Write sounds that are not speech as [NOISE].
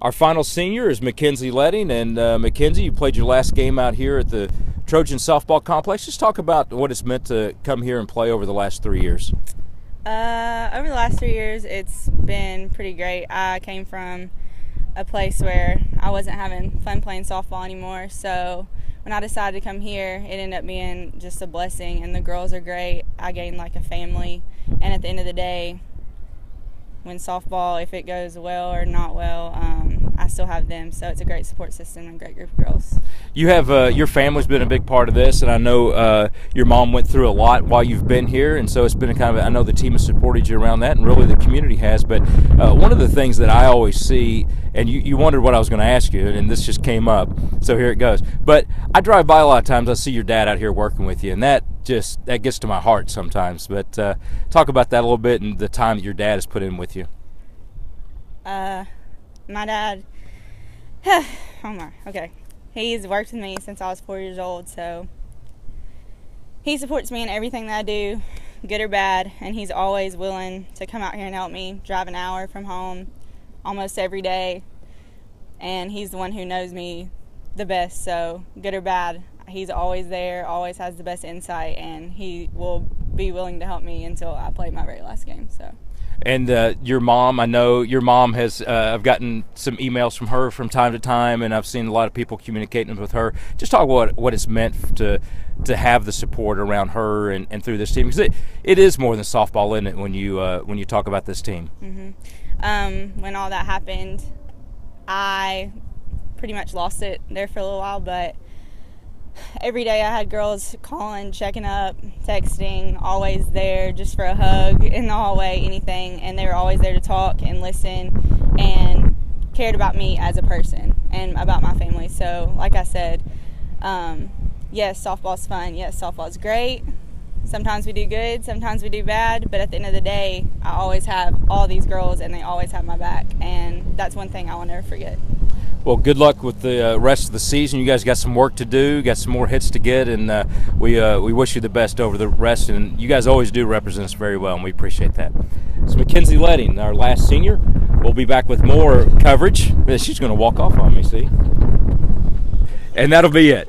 Our final senior is Mackenzie Leding, and uh, Mackenzie, you played your last game out here at the Trojan Softball Complex. Just talk about what it's meant to come here and play over the last three years. Uh, over the last three years, it's been pretty great. I came from a place where I wasn't having fun playing softball anymore, so when I decided to come here, it ended up being just a blessing. And the girls are great. I gained like a family, and at the end of the day, when softball, if it goes well or not well, um, I still have them. So it's a great support system and great group of girls. You have uh, your family's been a big part of this, and I know uh, your mom went through a lot while you've been here, and so it's been a kind of. I know the team has supported you around that, and really the community has. But uh, one of the things that I always see, and you, you wondered what I was going to ask you, and this just came up, so here it goes. But I drive by a lot of times, I see your dad out here working with you, and that just that gets to my heart sometimes. But uh, talk about that a little bit and the time that your dad has put in with you. Uh, my dad. [SIGHS] my. Okay, he's worked with me since I was four years old, so he supports me in everything that I do, good or bad, and he's always willing to come out here and help me. Drive an hour from home, almost every day, and he's the one who knows me the best. So good or bad, he's always there, always has the best insight, and he will be willing to help me until I play my very last game. So. And uh, your mom, I know your mom has. Uh, I've gotten some emails from her from time to time, and I've seen a lot of people communicating with her. Just talk about what it's meant to to have the support around her and, and through this team because it, it is more than softball, isn't it? When you uh, when you talk about this team. Mm-hmm. Um, when all that happened, I pretty much lost it there for a little while, but every day I had girls calling, checking up, texting, always there just for a hug in the hallway, anything. And they were always there to talk and listen and cared about me as a person and about my family. So, like I said, um, yes, softball's fun. Yes, softball's great. Sometimes we do good, sometimes we do bad, but at the end of the day, I always have all these girls and they always have my back. And that's one thing I will never forget. Well, good luck with the uh, rest of the season. You guys got some work to do, got some more hits to get, and uh, we uh, we wish you the best over the rest. And you guys always do represent us very well, and we appreciate that. So Mackenzie Leding, our last senior, we'll be back with more coverage. She's going to walk off on me, see? And that'll be it.